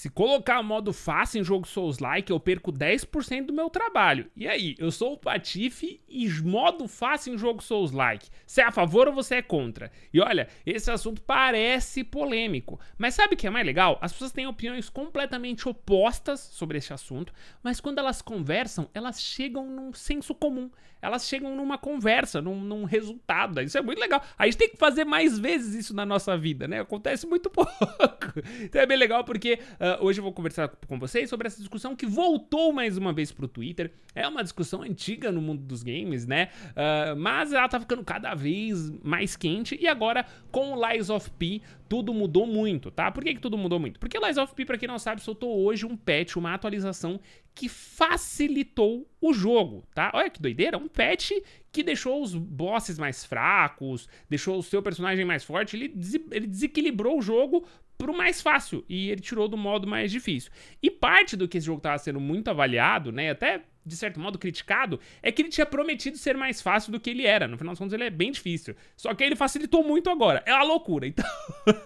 Se colocar modo fácil em jogo Souls-like, eu perco 10% do meu trabalho. E aí, eu sou o Patife e modo fácil em jogo Souls-like. Você é a favor ou você é contra? E olha, esse assunto parece polêmico, mas sabe o que é mais legal? As pessoas têm opiniões completamente opostas sobre esse assunto, mas quando elas conversam, elas chegam num senso comum. Elas chegam numa conversa, num, num resultado. Isso é muito legal. A gente tem que fazer mais vezes isso na nossa vida, né? Acontece muito pouco. Então é bem legal porque uh, hoje eu vou conversar com vocês sobre essa discussão que voltou mais uma vez pro Twitter. É uma discussão antiga no mundo dos games, né? Uh, mas ela tá ficando cada vez mais quente e agora com o Lies of P tudo mudou muito, tá? Por que, que tudo mudou muito? Porque Lies of P, pra quem não sabe, soltou hoje um patch, uma atualização que facilitou o jogo, tá? Olha que doideira, um patch que deixou os bosses mais fracos, deixou o seu personagem mais forte, ele, des ele desequilibrou o jogo pro mais fácil e ele tirou do modo mais difícil. E parte do que esse jogo estava sendo muito avaliado, né, até de certo modo criticado, é que ele tinha prometido ser mais fácil do que ele era. No final das contas, ele é bem difícil. Só que ele facilitou muito agora. É uma loucura. Então,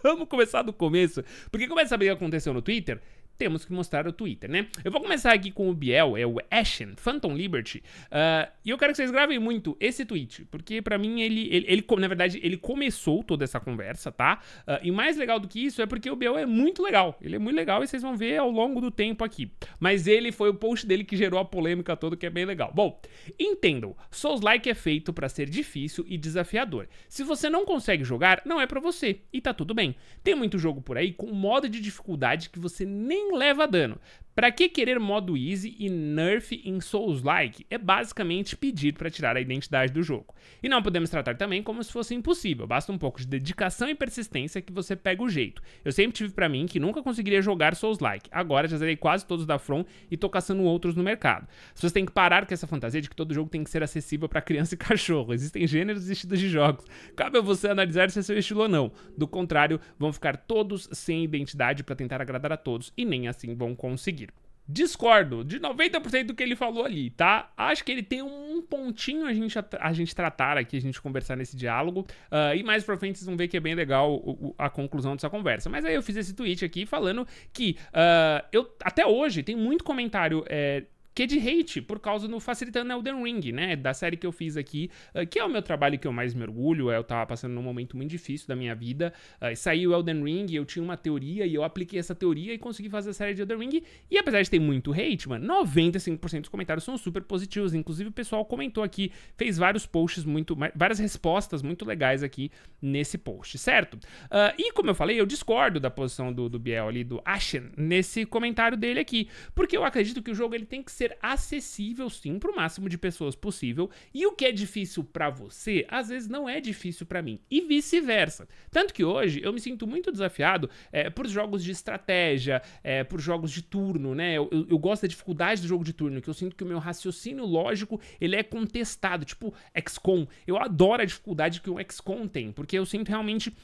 vamos começar do começo. Porque como essa briga aconteceu no Twitter, temos que mostrar o Twitter, né? Eu vou começar aqui com o Biel, é o Ashen, Phantom Liberty, uh, e eu quero que vocês gravem muito esse tweet, porque para mim ele, ele, ele, na verdade, ele começou toda essa conversa, tá? Uh, e mais legal do que isso é porque o Biel é muito legal, ele é muito legal e vocês vão ver ao longo do tempo aqui. Mas ele foi o post dele que gerou a polêmica toda, que é bem legal. Bom, entendam, Souls-like é feito para ser difícil e desafiador. Se você não consegue jogar, não é para você, e tá tudo bem. Tem muito jogo por aí com modo de dificuldade que você nem nem leva dano. Para que querer modo easy e nerf em Souls-like? É basicamente pedir para tirar a identidade do jogo. E não podemos tratar também como se fosse impossível, basta um pouco de dedicação e persistência que você pega o jeito. Eu sempre tive para mim que nunca conseguiria jogar Souls-like, agora já zerei quase todos da From e tô caçando outros no mercado. Vocês têm que parar com essa fantasia de que todo jogo tem que ser acessível para criança e cachorro. Existem gêneros e estilos de jogos. Cabe a você analisar se é seu estilo ou não. Do contrário, vão ficar todos sem identidade para tentar agradar a todos e nem assim vão conseguir. Discordo de 90% do que ele falou ali, tá? Acho que ele tem um pontinho a gente, a gente tratar aqui, a gente conversar nesse diálogo. Uh, e mais pra frente vocês vão ver que é bem legal o, o, a conclusão dessa conversa. Mas aí eu fiz esse tweet aqui falando que uh, eu até hoje tem muito comentário é, que é de hate por causa do Facilitando Elden Ring, né? Da série que eu fiz aqui, uh, que é o meu trabalho que eu mais me orgulho. Eu tava passando num momento muito difícil da minha vida. Uh, saiu Elden Ring, eu tinha uma teoria e eu apliquei essa teoria e consegui fazer a série de Elden Ring. E apesar de ter muito hate, mano, 95% dos comentários são super positivos. Inclusive, o pessoal comentou aqui, fez vários posts muito. várias respostas muito legais aqui nesse post, certo? Uh, e como eu falei, eu discordo da posição do, do Biel ali, do Ashen, nesse comentário dele aqui. Porque eu acredito que o jogo ele tem que ser ser acessível sim para o máximo de pessoas possível. E o que é difícil para você, às vezes não é difícil para mim. E vice-versa. Tanto que hoje eu me sinto muito desafiado é, por jogos de estratégia, é, por jogos de turno, né? Eu, eu, eu, gosto da dificuldade do jogo de turno, que eu sinto que o meu raciocínio lógico ele é contestado. Tipo, XCOM. Eu adoro a dificuldade que o XCOM tem, porque eu sinto realmente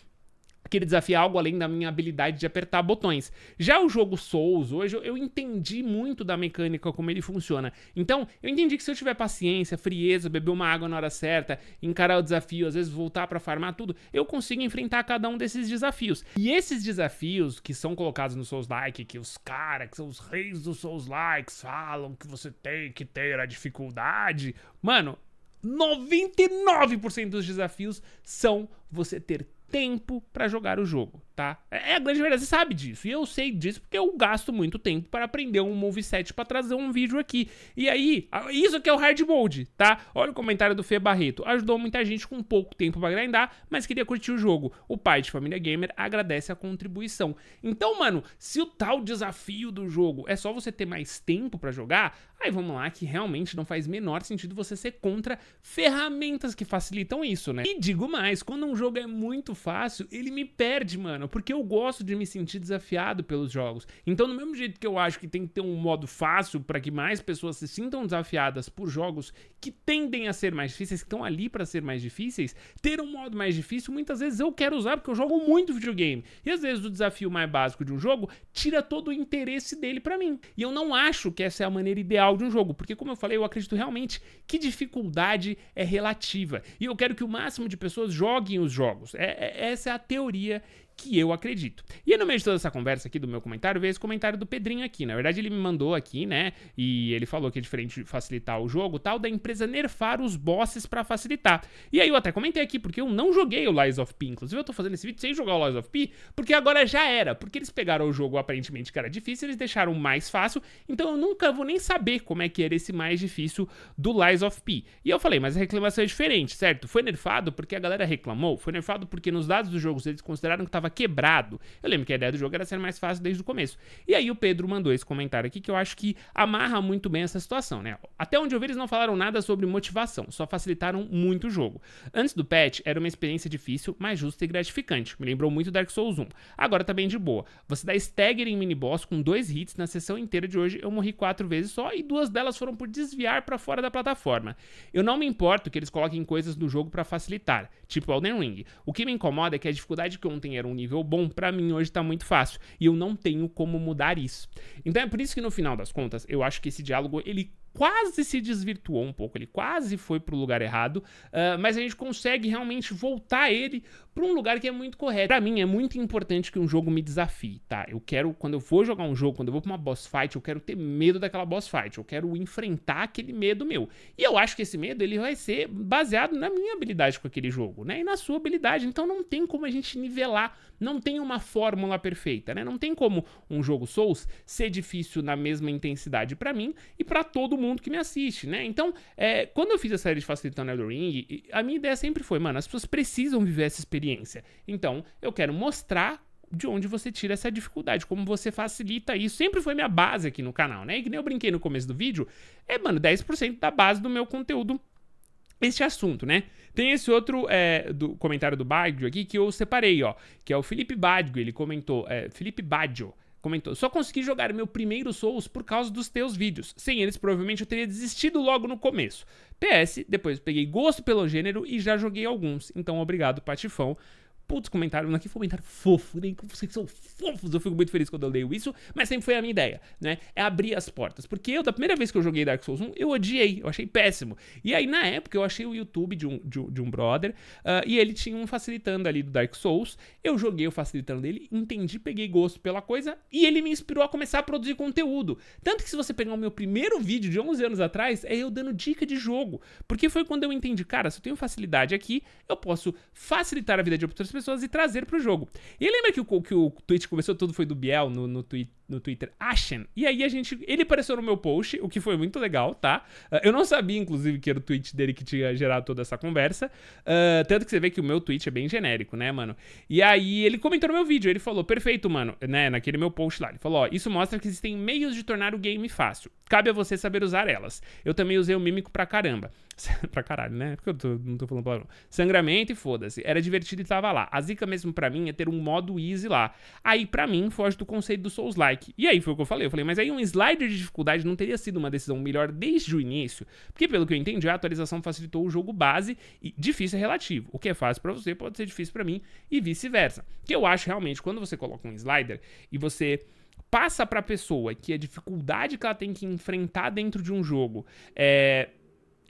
que ele desafia algo além da minha habilidade de apertar botões. Já o jogo Souls, hoje eu entendi muito da mecânica, como ele funciona. Então, eu entendi que se eu tiver paciência, frieza, beber uma água na hora certa, encarar o desafio, às vezes voltar para farmar tudo, eu consigo enfrentar cada um desses desafios. E esses desafios que são colocados no Souls-like, que os caras, que são os reis dos Souls-likes, falam que você tem que ter a dificuldade, mano, 99% dos desafios são você ter tempo para jogar o jogo, tá? É, é a grande verdade, você sabe disso. E eu sei disso porque eu gasto muito tempo para aprender um moveset para trazer um vídeo aqui. E aí, isso aqui é o hard mode, tá? Olha o comentário do Fê Barreto. Ajudou muita gente com pouco tempo para grindar, mas queria curtir o jogo. O pai de família gamer agradece a contribuição. Então, mano, se o tal desafio do jogo é só você ter mais tempo para jogar, aí vamos lá que realmente não faz menor sentido você ser contra ferramentas que facilitam isso, né? E digo mais, quando um jogo é muito fácil, ele me perde, mano, porque eu gosto de me sentir desafiado pelos jogos. Então, do mesmo jeito que eu acho que tem que ter um modo fácil para que mais pessoas se sintam desafiadas por jogos que tendem a ser mais difíceis, que estão ali para ser mais difíceis, ter um modo mais difícil, muitas vezes eu quero usar porque eu jogo muito videogame. E às vezes o desafio mais básico de um jogo tira todo o interesse dele para mim. E eu não acho que essa é a maneira ideal de um jogo, porque como eu falei, eu acredito realmente que dificuldade é relativa. E eu quero que o máximo de pessoas joguem os jogos. É, é essa é a teoria que eu acredito. E no meio de toda essa conversa aqui do meu comentário, veio esse comentário do Pedrinho aqui. Na verdade, ele me mandou aqui, né? E ele falou que é diferente de facilitar o jogo, tal, da empresa nerfar os bosses para facilitar. E aí eu até comentei aqui, porque eu não joguei o Lies of P. Inclusive, eu tô fazendo esse vídeo sem jogar o Lies of P, porque agora já era. Porque eles pegaram o jogo aparentemente que era difícil, eles deixaram mais fácil. Então eu nunca vou nem saber como é que era esse mais difícil do Lies of P. E eu falei, mas a reclamação é diferente, certo? Foi nerfado porque a galera reclamou, foi nerfado porque nos dados dos jogos eles consideraram que quebrado. Eu lembro que a ideia do jogo era ser mais fácil desde o começo. E aí o Pedro mandou esse comentário aqui que eu acho que amarra muito bem essa situação, né? Até onde eu vi, eles não falaram nada sobre motivação, só facilitaram muito o jogo. Antes do patch, era uma experiência difícil, mas justa e gratificante. Me lembrou muito Dark Souls 1. Agora tá bem de boa. Você dá stagger em mini-boss com dois hits na sessão inteira de hoje. Eu morri quatro vezes só e duas delas foram por desviar para fora da plataforma. Eu não me importo que eles coloquem coisas no jogo para facilitar, tipo Elden Ring. O que me incomoda é que a dificuldade que ontem era um nível bom, para mim hoje tá muito fácil. E eu não tenho como mudar isso. Então é por isso que no final das contas, eu acho que esse diálogo ele quase se desvirtuou um pouco, ele quase foi para o lugar errado, uh, mas a gente consegue realmente voltar ele para um lugar que é muito correto. Para mim é muito importante que um jogo me desafie, tá? Eu quero quando eu for jogar um jogo, quando eu vou para uma boss fight, eu quero ter medo daquela boss fight, eu quero enfrentar aquele medo meu. E eu acho que esse medo ele vai ser baseado na minha habilidade com aquele jogo, né? E na sua habilidade. Então não tem como a gente nivelar, não tem uma fórmula perfeita, né? Não tem como um jogo Souls ser difícil na mesma intensidade para mim e para todo mundo que me assiste, né? Então, é, quando eu fiz a série de Facilitando Elden Ring, a minha ideia sempre foi, mano, as pessoas precisam viver essa experiência. Então, eu quero mostrar de onde você tira essa dificuldade, como você facilita isso. Sempre foi minha base aqui no canal, né? E que nem eu brinquei no começo do vídeo, é, mano, 10% da base do meu conteúdo este assunto, né? Tem esse outro é, do comentário do Baggio aqui que eu separei, ó, que é o Felipe Baggio, ele comentou, é, Felipe Baggio, comentou: Só consegui jogar meu primeiro Souls por causa dos teus vídeos. Sem eles, provavelmente eu teria desistido logo no começo. PS, depois peguei gosto pelo gênero e já joguei alguns. Então, obrigado, Patifão putz, comentário, aqui foi um comentário fofo, nem vocês são fofos, eu fico muito feliz quando eu leio isso, mas sempre foi a minha ideia, né? É abrir as portas. Porque eu, da primeira vez que eu joguei Dark Souls 1, eu odiei, eu achei péssimo. E aí, na época, eu achei o YouTube de um, de, de um brother, uh, e ele tinha um facilitando ali do Dark Souls, eu joguei o facilitando dele, entendi, peguei gosto pela coisa, e ele me inspirou a começar a produzir conteúdo. Tanto que se você pegar o meu primeiro vídeo de 11 anos atrás, é eu dando dica de jogo. Porque foi quando eu entendi, cara, se eu tenho facilidade aqui, eu posso facilitar a vida de outras pessoas pessoas e trazer pro jogo. E lembra que o, que o tweet começou tudo foi do Biel no, no, tweet, no Twitter, Ashen. E aí a gente. Ele apareceu no meu post, o que foi muito legal, tá? Uh, eu não sabia, inclusive, que era o tweet dele que tinha gerado toda essa conversa. Uh, tanto que você vê que o meu tweet é bem genérico, né, mano? E aí ele comentou no meu vídeo, ele falou, perfeito, mano, né? Naquele meu post lá. Ele falou: ó, isso mostra que existem meios de tornar o game fácil. Cabe a você saber usar elas. Eu também usei o mímico pra caramba. pra caralho, né? Porque eu tô, não tô falando palavrão. Sangramento e foda-se. Era divertido e tava lá. A zica mesmo para mim é ter um modo easy lá. Aí para mim foge do conceito do Souls-like. E aí foi o que eu falei. Eu falei, mas aí um slider de dificuldade não teria sido uma decisão melhor desde o início? Porque pelo que eu entendi, a atualização facilitou o jogo base e difícil é relativo. O que é fácil para você pode ser difícil para mim e vice-versa. Que eu acho realmente quando você coloca um slider e você passa para a pessoa que a dificuldade que ela tem que enfrentar dentro de um jogo é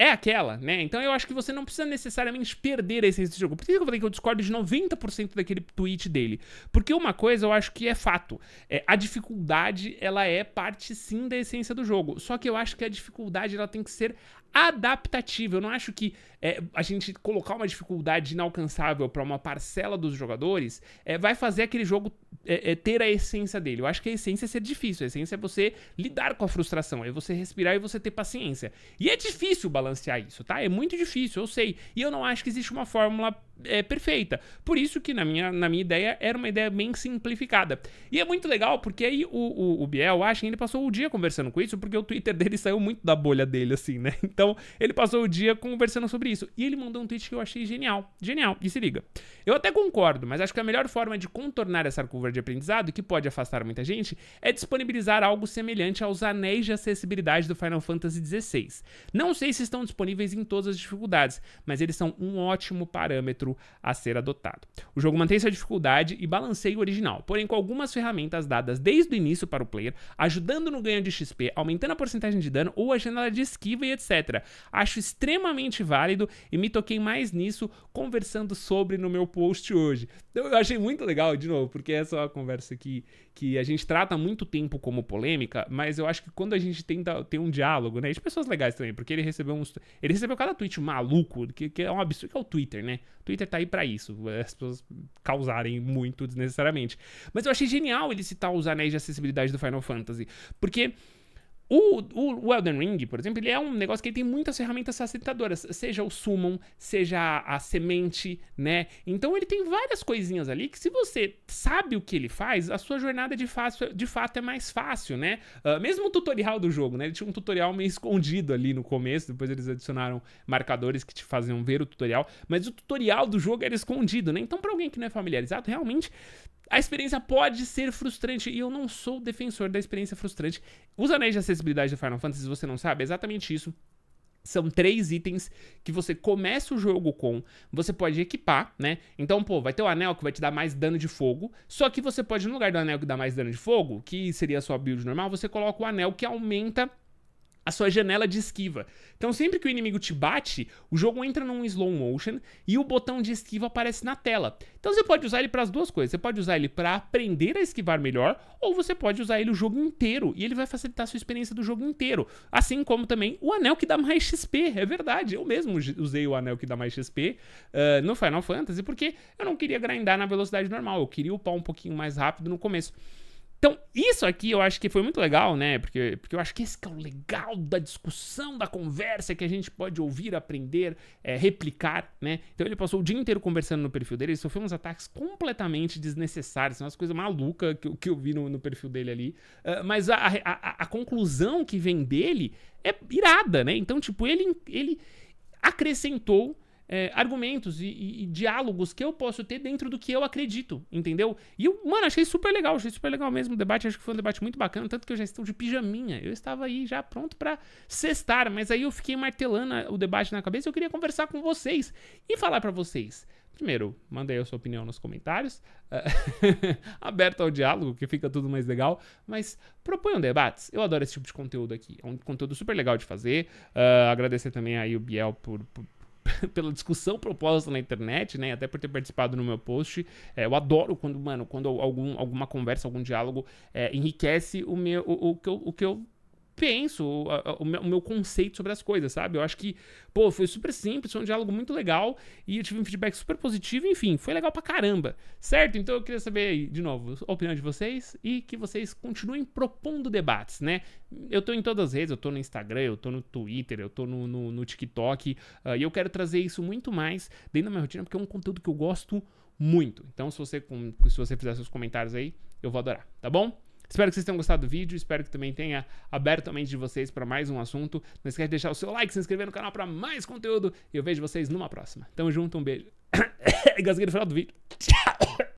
é aquela, né? Então eu acho que você não precisa necessariamente perder a essência do jogo. Por que eu falei que eu discordo de 90% daquele tweet dele? Porque uma coisa eu acho que é fato. É, a dificuldade, ela é parte sim da essência do jogo. Só que eu acho que a dificuldade, ela tem que ser adaptativa. Eu não acho que é, a gente colocar uma dificuldade inalcançável para uma parcela dos jogadores é, vai fazer aquele jogo é, é, ter a essência dele. Eu acho que a essência é ser difícil. A essência é você lidar com a frustração, é você respirar e você ter paciência. E é difícil balancear isso, tá? É muito difícil, eu sei. E eu não acho que existe uma fórmula é, perfeita. Por isso que, na minha, na minha ideia, era uma ideia bem simplificada. E é muito legal, porque aí o, o, o Biel, acho que ele passou o dia conversando com isso, porque o Twitter dele saiu muito da bolha dele, assim, né? Então, ele passou o dia conversando sobre isso. E ele mandou um tweet que eu achei genial. Genial. E se liga. Eu até concordo, mas acho que a melhor forma de contornar essa curva de aprendizado, que pode afastar muita gente, é disponibilizar algo semelhante aos anéis de acessibilidade do Final Fantasy XVI. Não sei se estão disponíveis em todas as dificuldades, mas eles são um ótimo parâmetro a ser adotado. O jogo mantém sua dificuldade e balanceio original, porém com algumas ferramentas dadas desde o início para o player, ajudando no ganho de XP, aumentando a porcentagem de dano ou a janela de esquiva e etc. Acho extremamente válido e me toquei mais nisso conversando sobre no meu post hoje. Então, eu achei muito legal, de novo, porque essa é uma conversa que, que a gente trata há muito tempo como polêmica, mas eu acho que quando a gente tenta ter um diálogo, né, de pessoas legais também, porque ele recebeu uns. Ele recebeu cada tweet maluco, que, que é um absurdo, que é o Twitter, né? Twitter tá aí para isso, as pessoas causarem muito desnecessariamente. Mas eu achei genial ele citar os anéis de acessibilidade do Final Fantasy, porque o, o, o, Elden Ring, por exemplo, ele é um negócio que tem muitas ferramentas facilitadoras, seja o Summon, seja a, a, semente, né? Então ele tem várias coisinhas ali que se você sabe o que ele faz, a sua jornada de, fácil, de fato é mais fácil, né? Uh, mesmo o tutorial do jogo, né? Ele tinha um tutorial meio escondido ali no começo, depois eles adicionaram marcadores que te faziam ver o tutorial, mas o tutorial do jogo era escondido, né? Então para alguém que não é familiarizado, realmente a experiência pode ser frustrante e eu não sou defensor da experiência frustrante. Os anéis de acessibilidade do Final Fantasy, se você não sabe, é exatamente isso. São três itens que você começa o jogo com, você pode equipar, né? Então, pô, vai ter o anel que vai te dar mais dano de fogo, só que você pode, no lugar do anel que dá mais dano de fogo, que seria a sua build normal, você coloca o anel que aumenta a sua janela de esquiva. Então, sempre que o inimigo te bate, o jogo entra num slow motion e o botão de esquiva aparece na tela. Então, você pode usar ele para as duas coisas. Você pode usar ele para aprender a esquivar melhor, ou você pode usar ele o jogo inteiro e ele vai facilitar a sua experiência do jogo inteiro. Assim como também o anel que dá mais XP. É verdade, eu mesmo usei o anel que dá mais XP uh, no Final Fantasy porque eu não queria grindar na velocidade normal, eu queria upar um pouquinho mais rápido no começo. Então, isso aqui eu acho que foi muito legal, né? Porque, porque eu acho que esse que é o legal da discussão, da conversa, que a gente pode ouvir, aprender, é, replicar, né? Então ele passou o dia inteiro conversando no perfil dele, ele sofreu uns ataques completamente desnecessários, umas coisas malucas que, que eu vi no, no perfil dele ali. Uh, mas a, a, a conclusão que vem dele é irada, né? Então, tipo, ele, ele acrescentou é, argumentos e, e, e, diálogos que eu posso ter dentro do que eu acredito, entendeu? E eu, mano, achei super legal, achei super legal mesmo o debate, acho que foi um debate muito bacana, tanto que eu já estou de pijaminha, eu estava aí já pronto para cestar, mas aí eu fiquei martelando o debate na cabeça eu queria conversar com vocês e falar para vocês. Primeiro, mandei a sua opinião nos comentários, aberto ao diálogo, que fica tudo mais legal, mas proponham debates. Eu adoro esse tipo de conteúdo aqui, é um conteúdo super legal de fazer. Uh, agradecer também aí o Biel por, por pela discussão proposta na internet, né? Até por ter participado no meu post. É, eu adoro quando, mano, quando algum, alguma conversa, algum diálogo é, enriquece o meu, o, o, que eu, o que eu penso, o, o, meu, o, meu, conceito sobre as coisas, sabe? Eu acho que, pô, foi super simples, foi um diálogo muito legal e eu tive um feedback super positivo, enfim, foi legal pra caramba, certo? Então eu queria saber, de novo, a opinião de vocês e que vocês continuem propondo debates, né? Eu tô em todas as redes, eu tô no Instagram, eu tô no Twitter, eu tô no, no, no TikTok uh, e eu quero trazer isso muito mais dentro da minha rotina porque é um conteúdo que eu gosto muito. Então, se você, se você fizer seus comentários aí, eu vou adorar, tá bom? Espero que vocês tenham gostado do vídeo, espero que também tenha aberto a mente de vocês para mais um assunto. Não esquece de deixar o seu like, se inscrever no canal para mais conteúdo e eu vejo vocês numa próxima. Tamo junto, um beijo. Gasguei no final do vídeo. Tchau!